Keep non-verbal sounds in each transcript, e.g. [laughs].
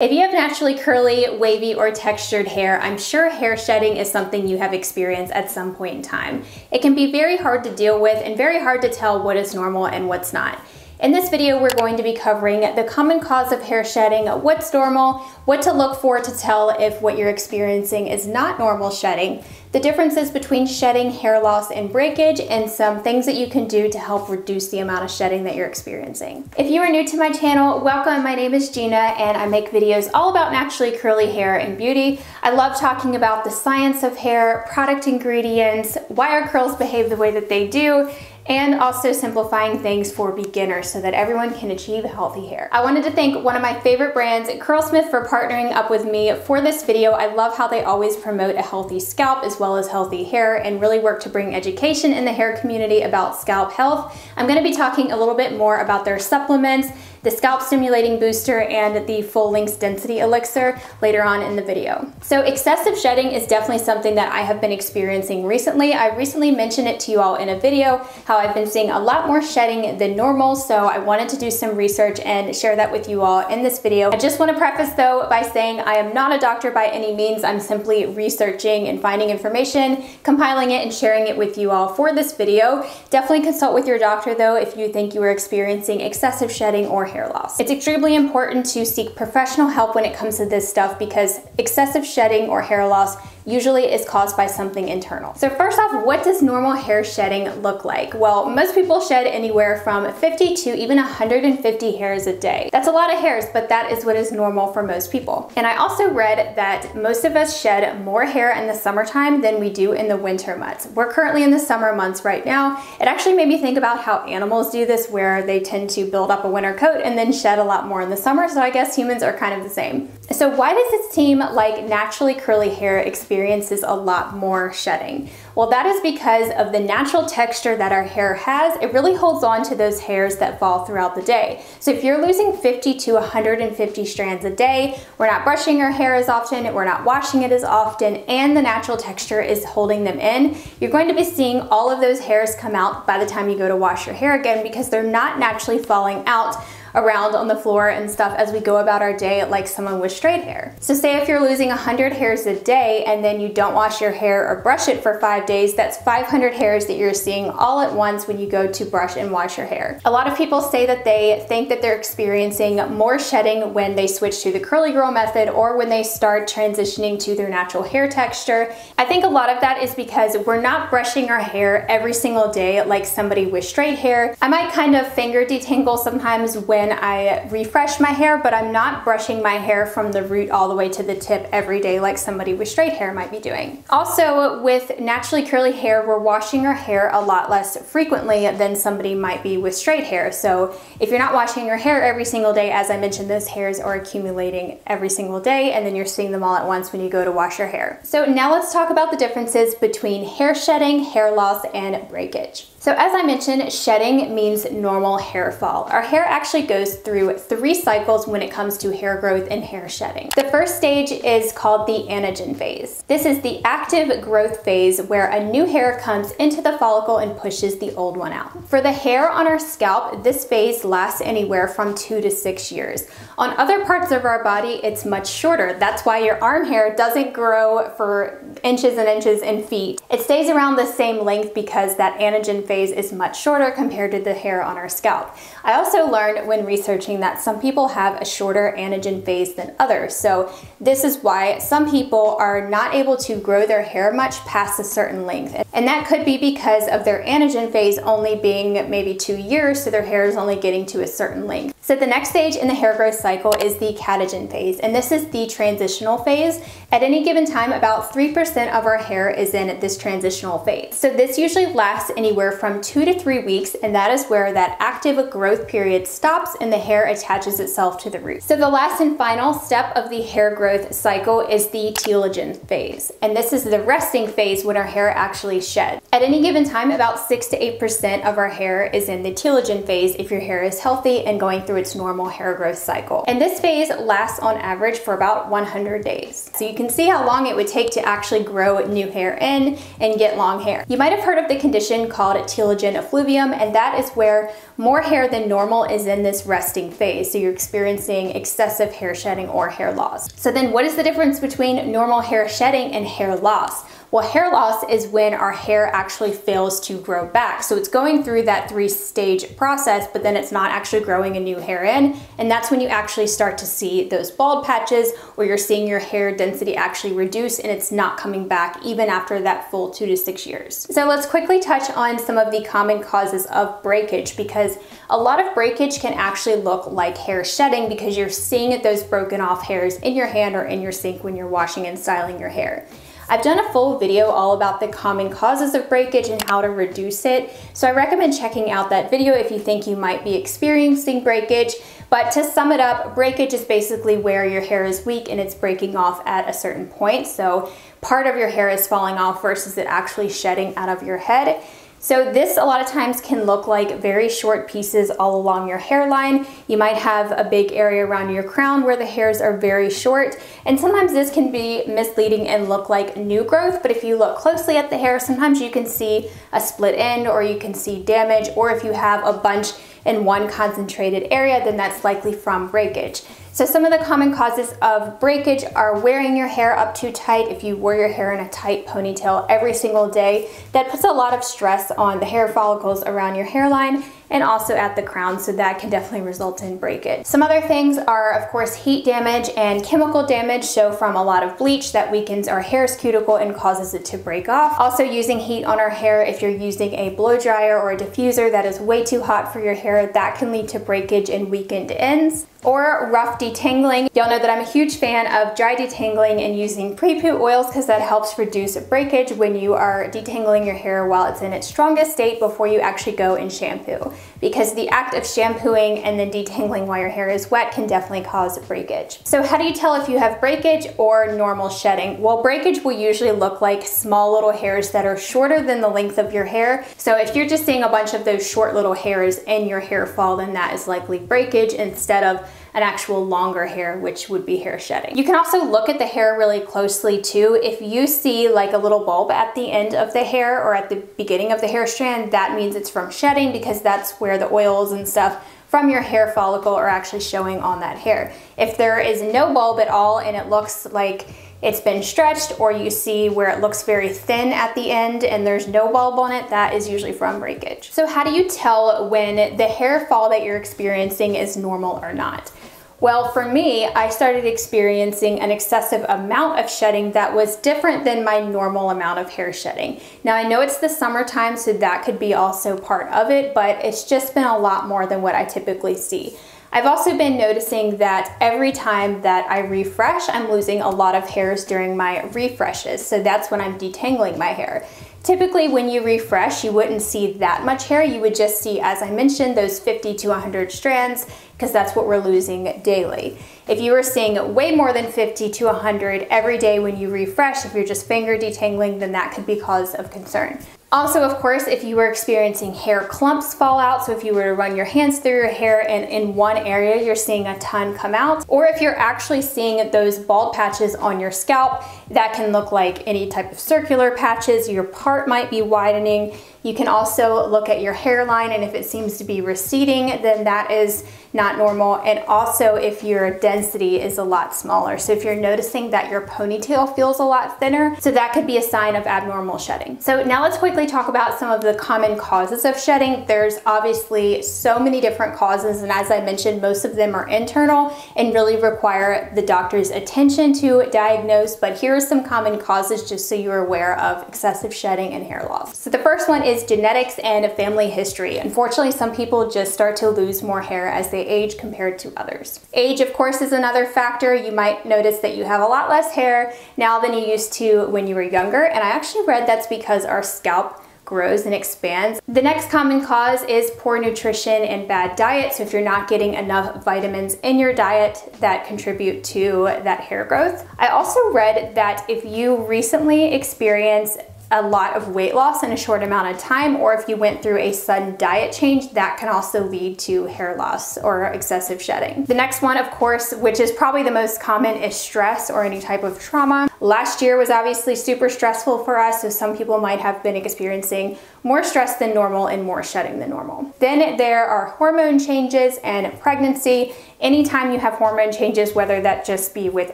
If you have naturally curly, wavy, or textured hair, I'm sure hair shedding is something you have experienced at some point in time. It can be very hard to deal with and very hard to tell what is normal and what's not. In this video, we're going to be covering the common cause of hair shedding, what's normal, what to look for to tell if what you're experiencing is not normal shedding, the differences between shedding, hair loss, and breakage, and some things that you can do to help reduce the amount of shedding that you're experiencing. If you are new to my channel, welcome. My name is Gena, and I make videos all about naturally curly hair and beauty. I love talking about the science of hair, product ingredients, why our curls behave the way that they do, and also simplifying things for beginners so that everyone can achieve healthy hair. I wanted to thank one of my favorite brands, Curlsmith, for partnering up with me for this video. I love how they always promote a healthy scalp as well as healthy hair and really work to bring education in the hair community about scalp health. I'm gonna be talking a little bit more about their supplements, the scalp stimulating booster, and the full length density elixir later on in the video. So excessive shedding is definitely something that I have been experiencing recently. I recently mentioned it to you all in a video, how I've been seeing a lot more shedding than normal, so I wanted to do some research and share that with you all in this video. I just want to preface though by saying I am not a doctor by any means. I'm simply researching and finding information, compiling it and sharing it with you all for this video. Definitely consult with your doctor though if you think you are experiencing excessive shedding or hair loss. It's extremely important to seek professional help when it comes to this stuff because excessive shedding or hair loss usually is caused by something internal. So first off, what does normal hair shedding look like? Well, most people shed anywhere from 50 to even 150 hairs a day. That's a lot of hairs, but that is what is normal for most people. And I also read that most of us shed more hair in the summertime than we do in the winter months. We're currently in the summer months right now. It actually made me think about how animals do this where they tend to build up a winter coat and then shed a lot more in the summer. So I guess humans are kind of the same. So why does it seem like naturally curly hair experiences a lot more shedding? Well, that is because of the natural texture that our hair has. It really holds on to those hairs that fall throughout the day. So if you're losing 50 to 150 strands a day, we're not brushing our hair as often, we're not washing it as often, and the natural texture is holding them in, you're going to be seeing all of those hairs come out by the time you go to wash your hair again because they're not naturally falling out around on the floor and stuff as we go about our day like someone with straight hair. So say if you're losing 100 hairs a day and then you don't wash your hair or brush it for five days, that's 500 hairs that you're seeing all at once when you go to brush and wash your hair. A lot of people say that they think that they're experiencing more shedding when they switch to the curly girl method or when they start transitioning to their natural hair texture. I think a lot of that is because we're not brushing our hair every single day like somebody with straight hair. I might kind of finger detangle sometimes when when I refresh my hair, but I'm not brushing my hair from the root all the way to the tip every day like somebody with straight hair might be doing. Also, with naturally curly hair, we're washing our hair a lot less frequently than somebody might be with straight hair. So if you're not washing your hair every single day, as I mentioned, those hairs are accumulating every single day and then you're seeing them all at once when you go to wash your hair. So now let's talk about the differences between hair shedding, hair loss, and breakage. So as I mentioned, shedding means normal hair fall. Our hair actually goes through three cycles when it comes to hair growth and hair shedding. The first stage is called the anagen phase. This is the active growth phase where a new hair comes into the follicle and pushes the old one out. For the hair on our scalp, this phase lasts anywhere from two to six years. On other parts of our body, it's much shorter. That's why your arm hair doesn't grow for inches and inches and feet. It stays around the same length because that anagen phase is much shorter compared to the hair on our scalp. I also learned when researching that some people have a shorter anagen phase than others. So this is why some people are not able to grow their hair much past a certain length. And that could be because of their anagen phase only being maybe two years, so their hair is only getting to a certain length. So the next stage in the hair growth cycle is the catagen phase, and this is the transitional phase. At any given time, about 3% of our hair is in this transitional phase. So this usually lasts anywhere from two to three weeks, and that is where that active growth period stops and the hair attaches itself to the root. So the last and final step of the hair growth cycle is the telogen phase, and this is the resting phase when our hair actually sheds. At any given time, about 6 to 8% of our hair is in the telogen phase if your hair is healthy and going through its normal hair growth cycle. And this phase lasts on average for about 100 days. So you can see how long it would take to actually grow new hair in and get long hair. You might have heard of the condition called telogen effluvium, and that is where more hair than normal is in this resting phase. So you're experiencing excessive hair shedding or hair loss. So then what is the difference between normal hair shedding and hair loss? Well, hair loss is when our hair actually fails to grow back. So it's going through that three stage process, but then it's not actually growing a new hair in. And that's when you actually start to see those bald patches or you're seeing your hair density actually reduce and it's not coming back even after that full two to six years. So let's quickly touch on some of the common causes of breakage because a lot of breakage can actually look like hair shedding because you're seeing those broken off hairs in your hand or in your sink when you're washing and styling your hair. I've done a full video all about the common causes of breakage and how to reduce it, so I recommend checking out that video if you think you might be experiencing breakage. But to sum it up, breakage is basically where your hair is weak and it's breaking off at a certain point. So part of your hair is falling off versus it actually shedding out of your head. So this a lot of times can look like very short pieces all along your hairline. You might have a big area around your crown where the hairs are very short and sometimes this can be misleading and look like new growth but if you look closely at the hair sometimes you can see a split end or you can see damage or if you have a bunch in one concentrated area then that's likely from breakage. So some of the common causes of breakage are wearing your hair up too tight. If you wear your hair in a tight ponytail every single day, that puts a lot of stress on the hair follicles around your hairline and also at the crown, so that can definitely result in breakage. Some other things are, of course, heat damage and chemical damage, so from a lot of bleach that weakens our hair's cuticle and causes it to break off. Also using heat on our hair, if you're using a blow dryer or a diffuser that is way too hot for your hair, that can lead to breakage and weakened ends or rough detangling. Y'all know that I'm a huge fan of dry detangling and using pre-poo oils because that helps reduce breakage when you are detangling your hair while it's in its strongest state before you actually go and shampoo because the act of shampooing and then detangling while your hair is wet can definitely cause breakage. So how do you tell if you have breakage or normal shedding? Well, breakage will usually look like small little hairs that are shorter than the length of your hair. So if you're just seeing a bunch of those short little hairs in your hair fall, then that is likely breakage instead of an actual longer hair, which would be hair shedding. You can also look at the hair really closely too. If you see like a little bulb at the end of the hair or at the beginning of the hair strand, that means it's from shedding because that's where the oils and stuff from your hair follicle are actually showing on that hair. If there is no bulb at all and it looks like it's been stretched or you see where it looks very thin at the end and there's no bulb on it, that is usually from breakage. So how do you tell when the hair fall that you're experiencing is normal or not? Well, for me, I started experiencing an excessive amount of shedding that was different than my normal amount of hair shedding. Now, I know it's the summertime, so that could be also part of it, but it's just been a lot more than what I typically see. I've also been noticing that every time that I refresh, I'm losing a lot of hairs during my refreshes. So that's when I'm detangling my hair. Typically when you refresh, you wouldn't see that much hair. You would just see, as I mentioned, those 50 to 100 strands because that's what we're losing daily. If you were seeing way more than 50 to 100 every day when you refresh, if you're just finger detangling, then that could be cause of concern. Also, of course, if you were experiencing hair clumps fall out, so if you were to run your hands through your hair and in one area you're seeing a ton come out, or if you're actually seeing those bald patches on your scalp, that can look like any type of circular patches, your part might be widening, you can also look at your hairline and if it seems to be receding, then that is not normal. And also if your density is a lot smaller. So if you're noticing that your ponytail feels a lot thinner, so that could be a sign of abnormal shedding. So now let's quickly talk about some of the common causes of shedding. There's obviously so many different causes. And as I mentioned, most of them are internal and really require the doctor's attention to diagnose. But here are some common causes just so you're aware of excessive shedding and hair loss. So the first one is genetics and a family history. Unfortunately, some people just start to lose more hair as they age compared to others. Age, of course, is another factor. You might notice that you have a lot less hair now than you used to when you were younger, and I actually read that's because our scalp grows and expands. The next common cause is poor nutrition and bad diet. So if you're not getting enough vitamins in your diet that contribute to that hair growth. I also read that if you recently experience a lot of weight loss in a short amount of time, or if you went through a sudden diet change, that can also lead to hair loss or excessive shedding. The next one, of course, which is probably the most common, is stress or any type of trauma. Last year was obviously super stressful for us, so some people might have been experiencing more stress than normal and more shedding than normal. Then there are hormone changes and pregnancy. Anytime you have hormone changes, whether that just be with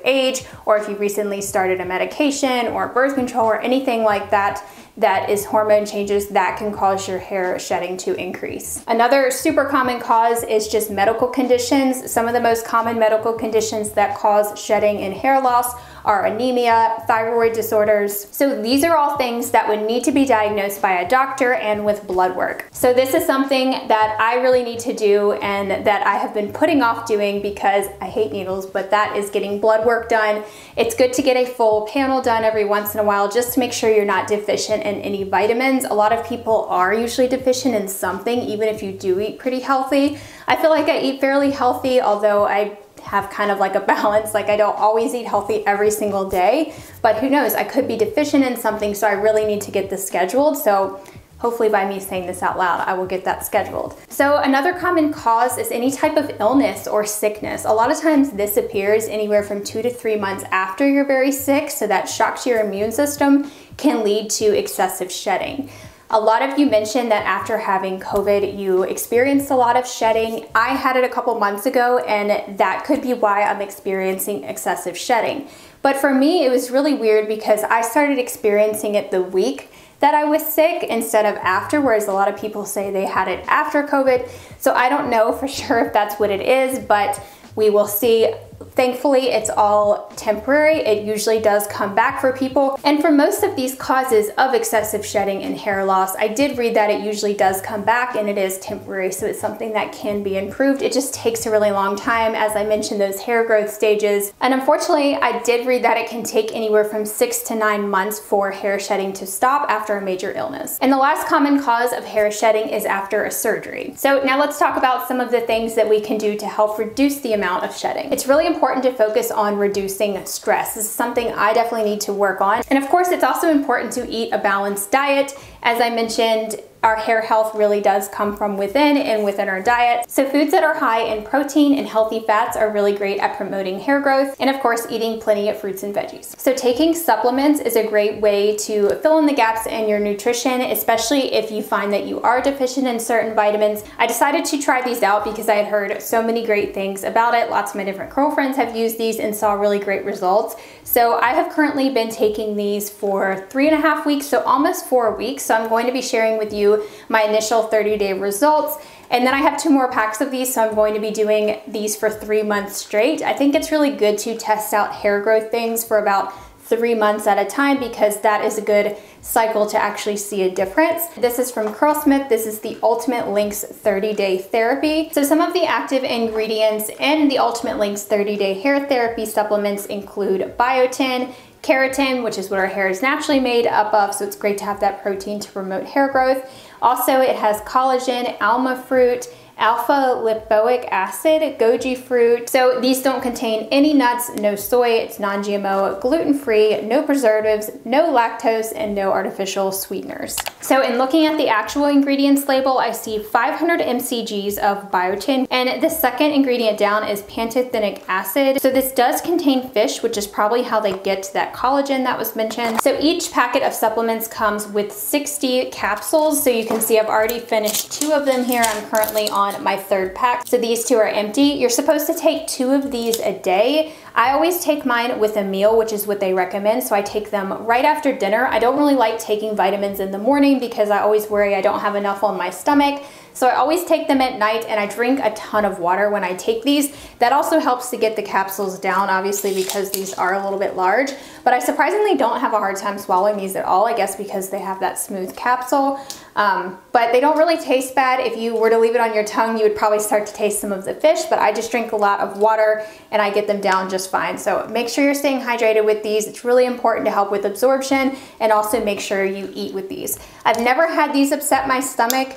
age or if you recently started a medication or birth control or anything like that, that is hormone changes that can cause your hair shedding to increase. Another super common cause is just medical conditions. Some of the most common medical conditions that cause shedding and hair loss are anemia, thyroid disorders. So these are all things that would need to be diagnosed by a doctor and with blood work. So this is something that I really need to do and that I have been putting off doing because I hate needles, but that is getting blood work done. It's good to get a full panel done every once in a while just to make sure you're not deficient in any vitamins. A lot of people are usually deficient in something, even if you do eat pretty healthy. I feel like I eat fairly healthy, although I have kind of like a [laughs] balance. Like I don't always eat healthy every single day, but who knows, I could be deficient in something, so I really need to get this scheduled. So hopefully by me saying this out loud, I will get that scheduled. So another common cause is any type of illness or sickness. A lot of times this appears anywhere from two to three months after you're very sick, so that shock to your immune system can lead to excessive shedding. A lot of you mentioned that after having COVID, you experienced a lot of shedding. I had it a couple months ago, and that could be why I'm experiencing excessive shedding. But for me, it was really weird because I started experiencing it the week that I was sick instead of after, whereas a lot of people say they had it after COVID. So I don't know for [laughs] sure if that's what it is, but we will see. Thankfully, it's all temporary. It usually does come back for people. And for most of these causes of excessive shedding and hair loss, I did read that it usually does come back and it is temporary. So it's something that can be improved. It just takes a really long time. As I mentioned, those hair growth stages. And unfortunately, I did read that it can take anywhere from six to nine months for hair shedding to stop after a major illness. And the last common cause of hair shedding is after a surgery. So now let's talk about some of the things that we can do to help reduce the amount of shedding. It's really important important to focus on reducing stress. This is something I definitely need to work on. And of course, it's also important to eat a balanced diet. As I mentioned, our hair health really does come from within and within our diet. So foods that are high in protein and healthy fats are really great at promoting hair growth. And of course, eating plenty of fruits and veggies. So taking supplements is a great way to fill in the gaps in your nutrition, especially if you find that you are deficient in certain vitamins. I decided to try these out because I had heard so many great things about it. Lots of my different girlfriends have used these and saw really great results. So I have currently been taking these for three and a half weeks, so almost four weeks. So I'm going to be sharing with you my initial 30 day results. And then I have two more packs of these, so I'm going to be doing these for three months straight. I think it's really good to test out hair growth things for about three months at a time because that is a good cycle to actually see a difference. This is from Curlsmith. This is the Ultimate Lengths 30 Day Therapy. So some of the active ingredients in the Ultimate Lengths 30 Day Hair Therapy supplements include biotin, keratin, which is what our hair is naturally made up of, so it's great to have that protein to promote hair growth. Also, it has collagen, alma fruit, alpha lipoic acid, goji fruit. So these don't contain any nuts, no soy, it's non-GMO, gluten-free, no preservatives, no lactose, and no artificial sweeteners. So in looking at the actual ingredients label, I see 500 mcgs of biotin, and the second ingredient down is pantothenic acid. So this does contain fish, which is probably how they get that collagen that was mentioned. So each packet of supplements comes with 60 capsules. So you can see I've already finished two of them here. I'm currently on on my third pack. So these two are empty. You're supposed to take two of these a day. I always take mine with a meal, which is what they recommend. So I take them right after dinner. I don't really like taking vitamins in the morning because I always worry I don't have enough on my stomach. So I always take them at night and I drink a ton of water when I take these. That also helps to get the capsules down, obviously, because these are a little bit large. But I surprisingly don't have a hard time swallowing these at all, I guess because they have that smooth capsule. Um, but they don't really taste bad. If you were to leave it on your tongue, you would probably start to taste some of the fish, but I just drink a lot of water and I get them down just fine. So make sure you're staying hydrated with these. It's really important to help with absorption and also make sure you eat with these. I've never had these upset my stomach.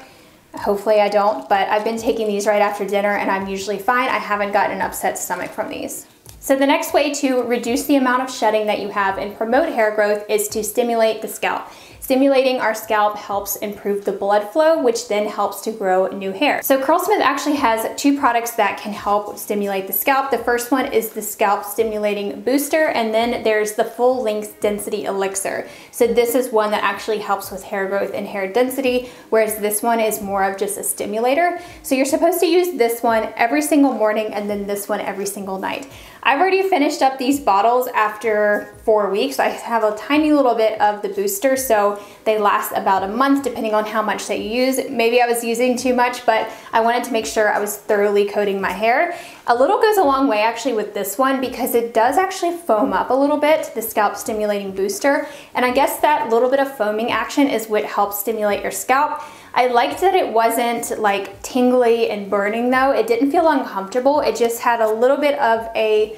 Hopefully I don't, but I've been taking these right after dinner and I'm usually fine. I haven't gotten an upset stomach from these. So the next way to reduce the amount of shedding that you have and promote hair growth is to stimulate the scalp. Stimulating our scalp helps improve the blood flow, which then helps to grow new hair. So Curlsmith actually has two products that can help stimulate the scalp. The first one is the Scalp Stimulating Booster, and then there's the Full Length Density Elixir. So this is one that actually helps with hair growth and hair density, whereas this one is more of just a stimulator. So you're supposed to use this one every single morning and then this one every single night. I've already finished up these bottles after four weeks. I have a tiny little bit of the booster, so they last about a month depending on how much that you use. Maybe I was using too much, but I wanted to make sure I was thoroughly coating my hair. A little goes a long way actually with this one because it does actually foam up a little bit, the scalp stimulating booster. And I guess that little bit of foaming action is what helps stimulate your scalp. I liked that it wasn't like tingly and burning though. It didn't feel uncomfortable. It just had a little bit of a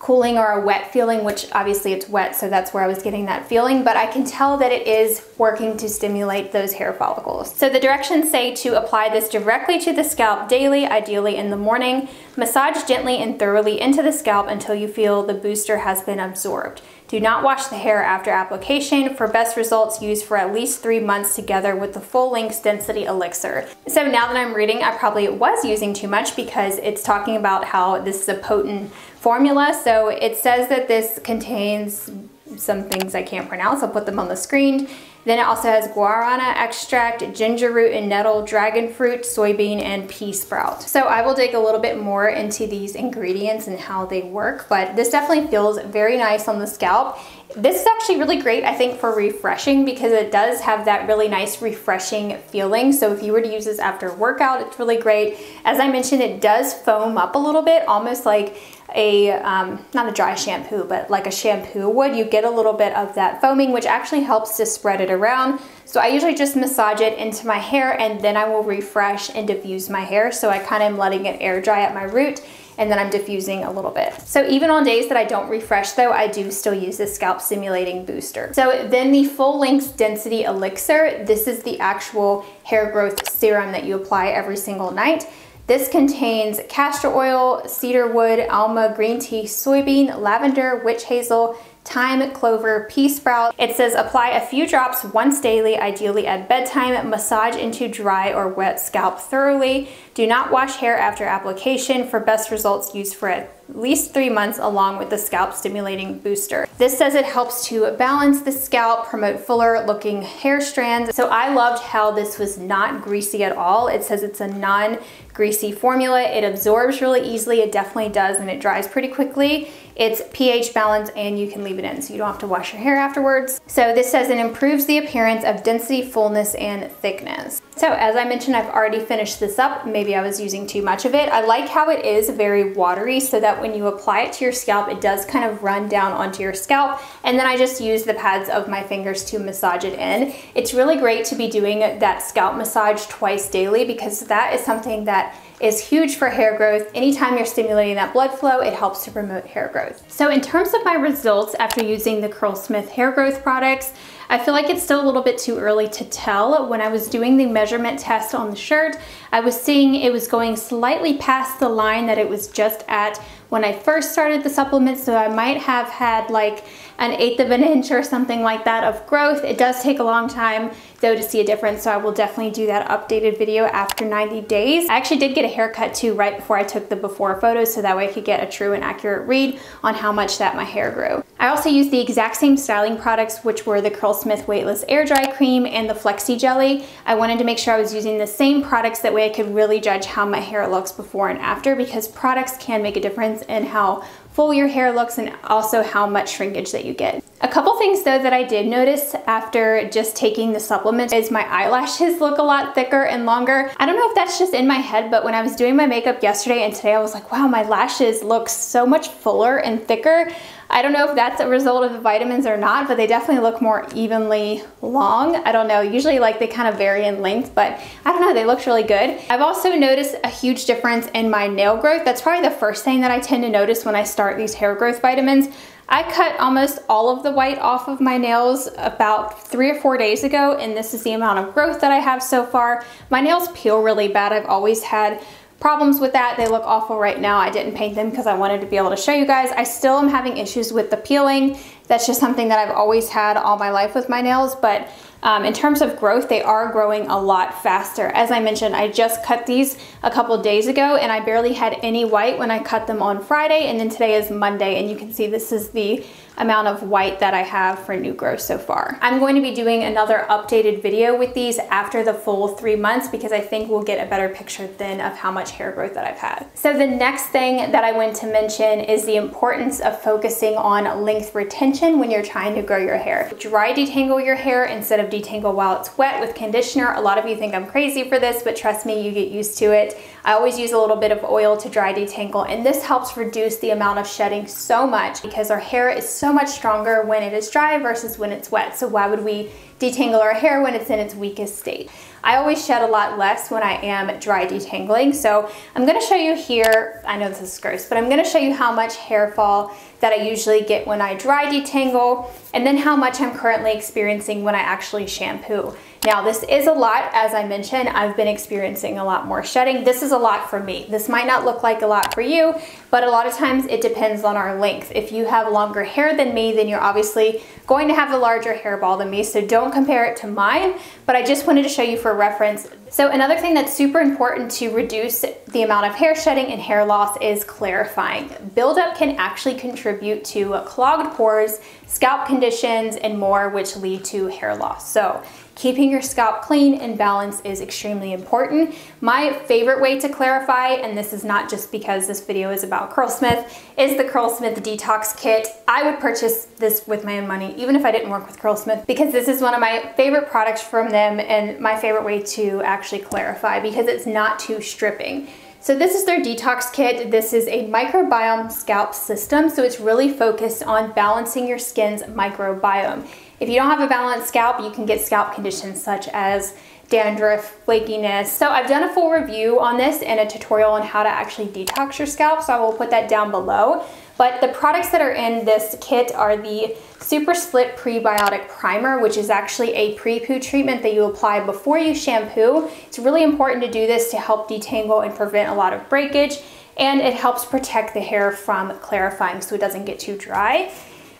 cooling or a wet feeling, which obviously it's wet, so that's where I was getting that feeling, but I can tell that it is working to stimulate those hair follicles. So the directions say to apply this directly to the scalp daily, ideally in the morning. Massage gently and thoroughly into the scalp until you feel the booster has been absorbed. Do not wash the hair after application. For best results, use for at least three months together with the full length density elixir. So now that I'm reading, I probably was using too much because it's talking about how this is a potent formula. So it says that this contains some things I can't pronounce. I'll put them on the screen. Then it also has guarana extract, ginger root and nettle, dragon fruit, soybean, and pea sprout. So I will dig a little bit more into these ingredients and how they work, but this definitely feels very nice on the scalp. This is actually really great, I think, for refreshing because it does have that really nice refreshing feeling. So if you were to use this after workout, it's really great. As I mentioned, it does foam up a little bit, almost like a, um, not a dry shampoo, but like a shampoo would. You get a little bit of that foaming, which actually helps to spread it around. So I usually just massage it into my hair and then I will refresh and diffuse my hair. So I kind of am letting it air dry at my root and then I'm diffusing a little bit. So even on days that I don't refresh though, I do still use the scalp stimulating booster. So then the full length density elixir, this is the actual hair growth serum that you apply every single night. This contains castor oil, cedar wood, alma, green tea, soybean, lavender, witch hazel, thyme, clover, pea sprout. It says apply a few drops once daily, ideally at bedtime. Massage into dry or wet scalp thoroughly. Do not wash hair after application. For best results, use for least three months along with the scalp stimulating booster. This says it helps to balance the scalp, promote fuller looking hair strands. So I loved how this was not greasy at all. It says it's a non-greasy formula. It absorbs really easily. It definitely does and it dries pretty quickly. It's pH balance and you can leave it in so you don't have to wash your hair afterwards. So this says it improves the appearance of density, fullness, and thickness. So as I mentioned, I've already finished this up. Maybe I was using too much of it. I like how it is very watery so that when you apply it to your scalp, it does kind of run down onto your scalp. And then I just use the pads of my fingers to massage it in. It's really great to be doing that scalp massage twice daily because that is something that is huge for hair growth. Anytime you're stimulating that blood flow, it helps to promote hair growth. So in terms of my results after using the Curlsmith hair growth products, I feel like it's still a little bit too early to tell. When I was doing the measurement test on the shirt, I was seeing it was going slightly past the line that it was just at when I first started the supplement, so I might have had like an eighth of an inch or something like that of growth. It does take a long time though to see a difference, so I will definitely do that updated video after 90 days. I actually did get a haircut too right before I took the before photos, so that way I could get a true and accurate read on how much that my hair grew. I also used the exact same styling products, which were the Curlsmith Weightless Air Dry Cream and the Flexi Jelly. I wanted to make sure I was using the same products, that way I could really judge how my hair looks before and after, because products can make a difference in how full your hair looks and also how much shrinkage that you get. A couple things though that I did notice after just taking the supplement is my eyelashes look a lot thicker and longer. I don't know if that's just in my head, but when I was doing my makeup yesterday and today I was like, wow, my lashes look so much fuller and thicker. I don't know if that's a result of the vitamins or not, but they definitely look more evenly long. I don't know, usually like they kind of vary in length, but I don't know, they look really good. I've also noticed a huge difference in my nail growth. That's probably the first thing that I tend to notice when I start these hair growth vitamins. I cut almost all of the white off of my nails about three or four days ago, and this is the amount of growth that I have so far. My nails peel really bad. I've always had problems with that. They look awful right now. I didn't paint them because I wanted to be able to show you guys. I still am having issues with the peeling. That's just something that I've always had all my life with my nails, but Um, in terms of growth, they are growing a lot faster. As I mentioned, I just cut these a couple days ago and I barely had any white when I cut them on Friday and then today is Monday and you can see this is the amount of white that I have for new growth so far. I'm going to be doing another updated video with these after the full three months because I think we'll get a better picture then of how much hair growth that I've had. So the next thing that I want to mention is the importance of focusing on length retention when you're trying to grow your hair. Dry detangle your hair instead of detangle while it's wet with conditioner. A lot of you think I'm crazy for this, but trust me, you get used to it. I always use a little bit of oil to dry detangle and this helps reduce the amount of shedding so much because our hair is so much stronger when it is dry versus when it's wet. So why would we detangle our hair when it's in its weakest state? I always shed a lot less when I am dry detangling. So I'm gonna show you here, I know this is gross, but I'm gonna show you how much hair fall that I usually get when I dry detangle and then how much I'm currently experiencing when I actually shampoo. Now this is a lot, as I mentioned, I've been experiencing a lot more shedding. This is a lot for me. This might not look like a lot for you, but a lot of times it depends on our length. If you have longer hair than me, then you're obviously going to have a larger hairball than me, so don't compare it to mine, but I just wanted to show you for reference. So another thing that's super important to reduce the amount of hair shedding and hair loss is clarifying. Buildup can actually contribute to clogged pores, scalp conditions, and more, which lead to hair loss. So Keeping your scalp clean and balanced is extremely important. My favorite way to clarify, and this is not just because this video is about Curlsmith, is the Curlsmith Detox Kit. I would purchase this with my own money, even if I didn't work with Curlsmith, because this is one of my favorite products from them and my favorite way to actually clarify because it's not too stripping. So this is their detox kit. This is a microbiome scalp system. So it's really focused on balancing your skin's microbiome. If you don't have a balanced scalp, you can get scalp conditions such as dandruff, flakiness. So I've done a full review on this and a tutorial on how to actually detox your scalp, so I will put that down below. But the products that are in this kit are the Super Slip Prebiotic Primer, which is actually a pre-poo treatment that you apply before you shampoo. It's really important to do this to help detangle and prevent a lot of breakage, and it helps protect the hair from clarifying so it doesn't get too dry.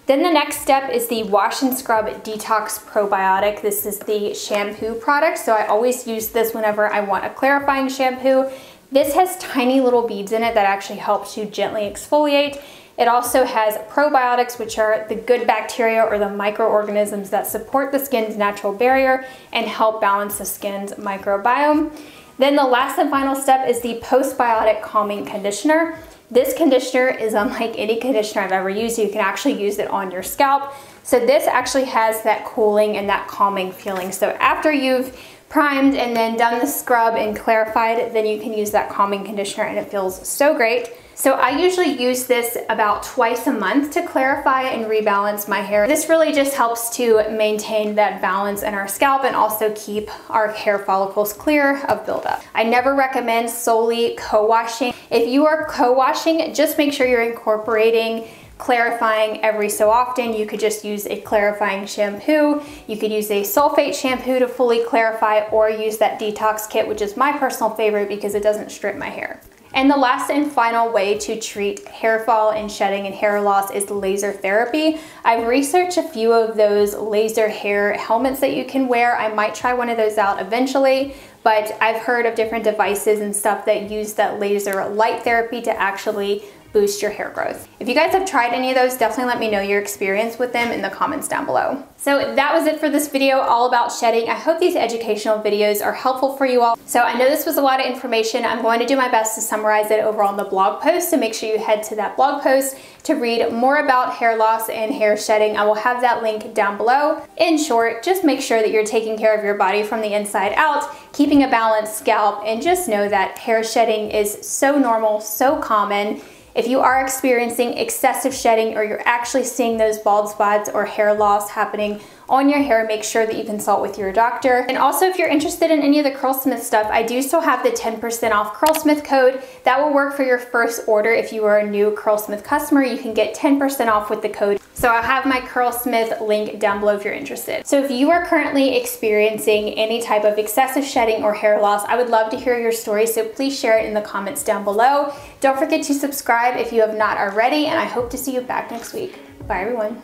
Then the next step is the Wash and Scrub Detox Probiotic. This is the shampoo product, so I always use this whenever I want a clarifying shampoo. This has tiny little beads in it that actually help to gently exfoliate. It also has probiotics, which are the good bacteria or the microorganisms that support the skin's natural barrier and help balance the skin's microbiome. Then the last and final step is the postbiotic calming conditioner. This conditioner is unlike any conditioner I've ever used. You can actually use it on your scalp. So this actually has that cooling and that calming feeling. So after you've primed and then done the scrub and clarified, then you can use that calming conditioner and it feels so great. So I usually use this about twice a month to clarify and rebalance my hair. This really just helps to maintain that balance in our scalp and also keep our hair follicles clear of buildup. I never recommend solely co-washing. If you are co-washing, just make sure you're incorporating clarifying every so often. You could just use a clarifying shampoo. You could use a sulfate shampoo to fully clarify or use that detox kit, which is my personal favorite because it doesn't strip my hair. And the last and final way to treat hair fall and shedding and hair loss is laser therapy. I've researched a few of those laser hair helmets that you can wear. I might try one of those out eventually, but I've heard of different devices and stuff that use that laser light therapy to actually boost your hair growth. If you guys have tried any of those, definitely let me know your experience with them in the comments down below. So that was it for this video all about shedding. I hope these educational videos are helpful for you all. So I know this was a lot of information. I'm going to do my best to summarize it over on the blog post, so make sure you head to that blog post to read more about hair loss and hair shedding. I will have that link down below. In short, just make sure that you're taking care of your body from the inside out, keeping a balanced scalp, and just know that hair shedding is so normal, so common, if you are experiencing excessive shedding or you're actually seeing those bald spots or hair loss happening on your hair, make sure that you consult with your doctor. And also if you're interested in any of the Curlsmith stuff, I do still have the 10% off Curlsmith code. That will work for your first order. If you are a new Curlsmith customer, you can get 10% off with the code. So I'll have my Curlsmith link down below if you're interested. So if you are currently experiencing any type of excessive shedding or hair loss, I would love to hear your story. So please share it in the comments down below. Don't forget to subscribe if you have not already, and I hope to see you back next week. Bye everyone.